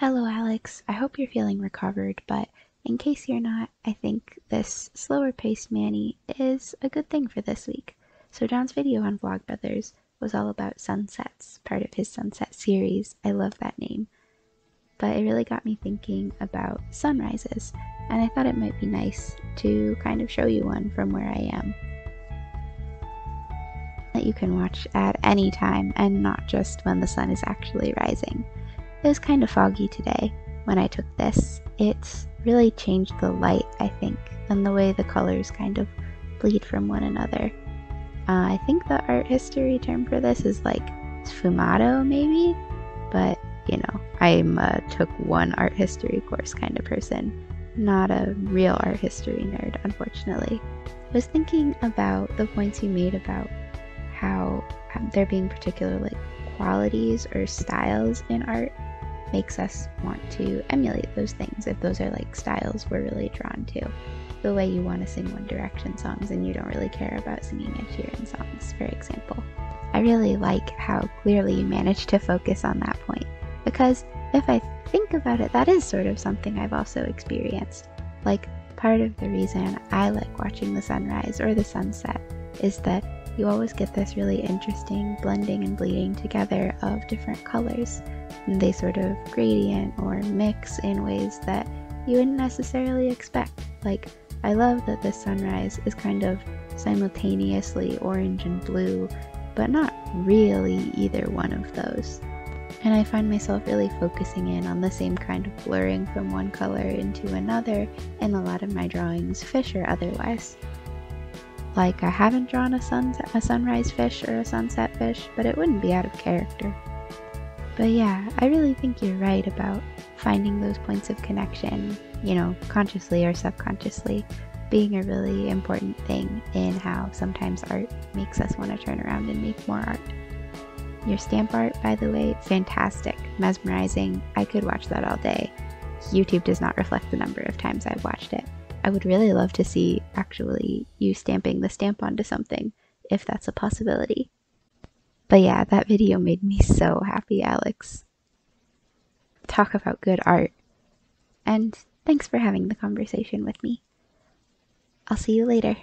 Hello, Alex. I hope you're feeling recovered, but in case you're not, I think this slower paced Manny is a good thing for this week. So, John's video on Vlogbrothers was all about sunsets, part of his sunset series. I love that name. But it really got me thinking about sunrises, and I thought it might be nice to kind of show you one from where I am that you can watch at any time and not just when the sun is actually rising. It was kind of foggy today when I took this. It's really changed the light, I think, and the way the colors kind of bleed from one another. Uh, I think the art history term for this is like sfumato, maybe, but you know, I'm a took one art history course kind of person, not a real art history nerd, unfortunately. I was thinking about the points you made about how um, there being particular like qualities or styles in art makes us want to emulate those things if those are like styles we're really drawn to. The way you want to sing One Direction songs and you don't really care about singing Ed Sheeran songs, for example. I really like how clearly you managed to focus on that point because if I think about it, that is sort of something I've also experienced. Like, part of the reason I like watching the sunrise or the sunset is that you always get this really interesting blending and bleeding together of different colors they sort of gradient or mix in ways that you wouldn't necessarily expect. Like, I love that the sunrise is kind of simultaneously orange and blue, but not really either one of those. And I find myself really focusing in on the same kind of blurring from one color into another in a lot of my drawings, fish or otherwise. Like, I haven't drawn a, sun- a sunrise fish or a sunset fish, but it wouldn't be out of character. But yeah, I really think you're right about finding those points of connection, you know, consciously or subconsciously, being a really important thing in how sometimes art makes us want to turn around and make more art. Your stamp art, by the way, fantastic, mesmerizing. I could watch that all day. YouTube does not reflect the number of times I've watched it. I would really love to see actually you stamping the stamp onto something, if that's a possibility. But yeah, that video made me so happy, Alex. Talk about good art. And thanks for having the conversation with me. I'll see you later.